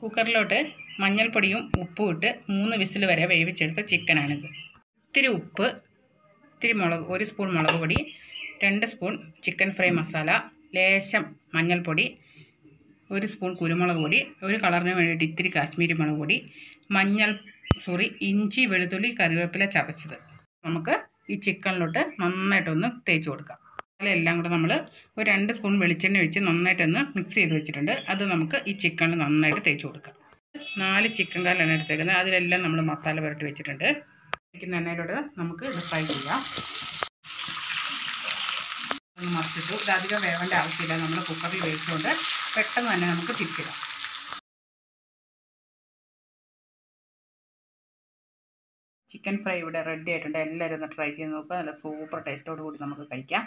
കുക്കറിലോട്ട് മഞ്ഞൾപ്പൊടിയും ഉപ്പും ഇട്ട് മൂന്ന് വിസിൽ വരെ വേവിച്ചെടുത്ത ചിക്കനാണിത്. ഇത്തിരി ഉപ്പ് ഇത്തിരി മുളക് ഒരു സ്പൂൺ മുളക് പൊടി രണ്ട് സ്പൂൺ ചിക്കൻ ഫ്രൈ മസാല ലേശം മഞ്ഞൾപ്പൊടി ഒരു സ്പൂൺ കുരുമുളക് പൊടി ഒരു കളറിന് വേണ്ടിയിട്ട് ഇത്തിരി കാശ്മീരി മുളക് പൊടി മഞ്ഞൾ സോറി ഇഞ്ചി വെളുത്തുള്ളി കറിവേപ്പില ചതച്ചത്. നമുക്ക് ഈ ചിക്കനിലോട്ട് നന്നായിട്ടൊന്ന് തേച്ച് കൊടുക്കാം. അതിലെല്ലാം കൂടെ നമ്മൾ ഒരു രണ്ട് സ്പൂൺ വെളിച്ചെണ്ണ ഒഴിച്ച് നന്നായിട്ടൊന്ന് മിക്സ് ചെയ്ത് വെച്ചിട്ടുണ്ട്. അത് നമുക്ക് ഈ ചിക്കനിൽ നന്നായിട്ട് തേച്ച് കൊടുക്കാം. നാല് ചിക്കൻ കാലാണ് എടുത്തേക്കുന്നത്. അതിലെല്ലാം നമ്മൾ മസാല പുരട്ടി വെച്ചിട്ടുണ്ട്. ഇരിക്കുന്ന എണ്ണയിലോട്ട് നമുക്ക് ഇത് ഫ്രൈ ചെയ്യാം. മറിച്ചിട്ടു. ഇത് അധികം വേവേണ്ട ആവശ്യമില്ല. നമ്മൾ കുക്കറിൽ വേവിച്ചുകൊണ്ട് പെട്ടെന്ന് തന്നെ നമുക്ക് തിരിച്ചിടാം. ചിക്കൻ ഫ്രൈ ഇവിടെ റെഡി ആയിട്ടുണ്ട്. എല്ലാവരും ഒന്ന് ട്രൈ ചെയ്ത് നോക്കുക നല്ല സൂപ്പർ ടേസ്റ്റോട് കൂടി നമുക്ക് കഴിക്കാം.